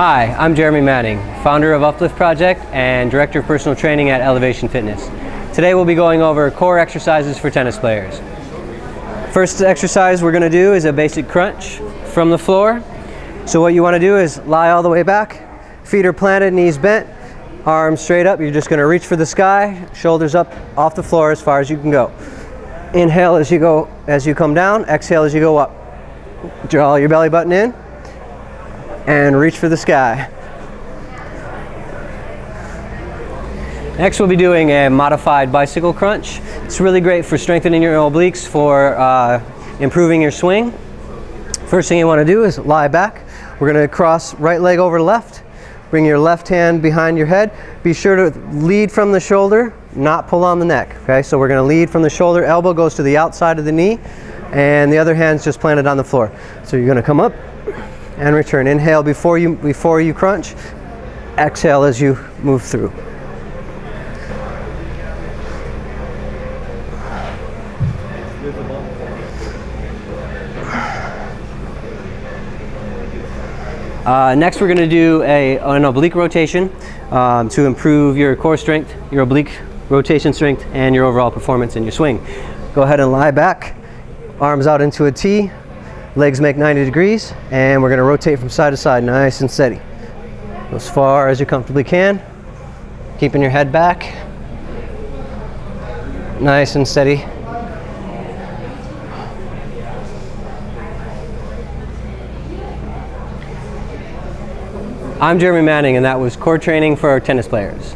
Hi, I'm Jeremy Manning, founder of Uplift Project and Director of Personal Training at Elevation Fitness. Today we'll be going over core exercises for tennis players. First exercise we're going to do is a basic crunch from the floor. So what you want to do is lie all the way back, feet are planted, knees bent, arms straight up. You're just going to reach for the sky, shoulders up off the floor as far as you can go. Inhale as you go as you come down, exhale as you go up. Draw your belly button in and reach for the sky. Next we'll be doing a modified bicycle crunch. It's really great for strengthening your obliques, for uh, improving your swing. First thing you want to do is lie back. We're going to cross right leg over left. Bring your left hand behind your head. Be sure to lead from the shoulder, not pull on the neck. Okay, so we're going to lead from the shoulder. Elbow goes to the outside of the knee, and the other hand's just planted on the floor. So you're going to come up, and return. Inhale before you, before you crunch. Exhale as you move through. Uh, next we're going to do a, an oblique rotation um, to improve your core strength, your oblique rotation strength, and your overall performance in your swing. Go ahead and lie back, arms out into a T, Legs make 90 degrees and we're going to rotate from side to side nice and steady. As far as you comfortably can. Keeping your head back. Nice and steady. I'm Jeremy Manning and that was core training for our tennis players.